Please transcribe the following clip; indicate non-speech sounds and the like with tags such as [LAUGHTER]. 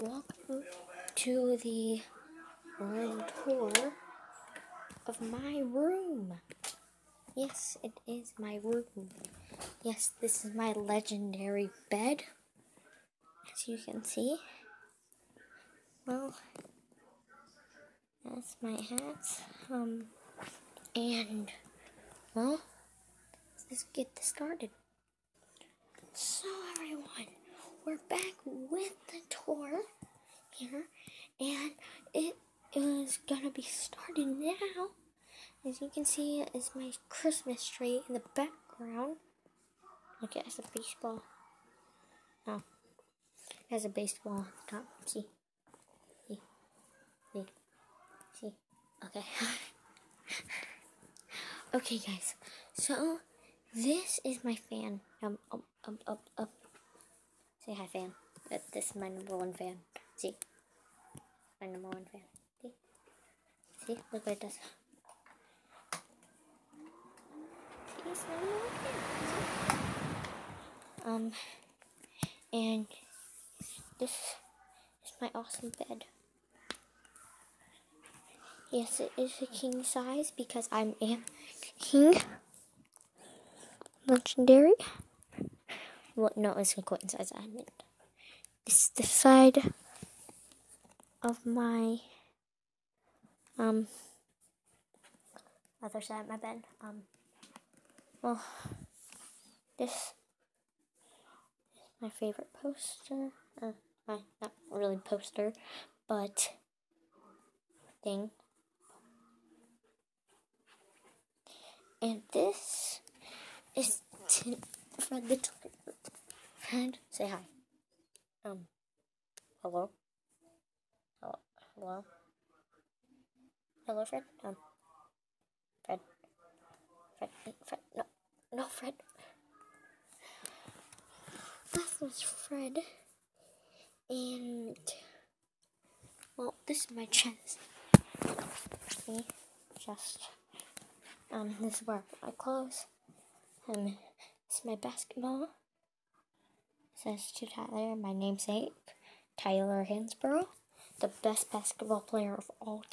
welcome to the room tour of my room. Yes, it is my room. Yes, this is my legendary bed. As you can see. Well, that's my hat. Um, and, well, let's get this started. So, and it is gonna be started now. As you can see, is my Christmas tree in the background. Look, it has a baseball. Oh, it has a baseball on the top. See, see, see, see. Okay. [LAUGHS] okay, guys. So this is my fan. Um, um, um, um, um. Say hi, fan. This is my number one fan. See? My number one fan. See? See? Look what it does. My number one fan. Um, and this is my awesome bed. Yes, it is a king size because I am a king. Legendary. Well, no, it's a queen size. I meant this is the side of my um other side of my bed. Um, well, this is my favorite poster. Uh, my not really poster, but thing. And this is to Fred the. Fred, say hi. Um, hello? Hello? Hello? Fred? Um, Fred? Fred? Fred? No, no, Fred. That was Fred. And, well, this is my chest. See? Just, um, this is where my clothes. Um, this is my basketball. It says to Tyler, my namesake, Tyler Hansbrough, the best basketball player of all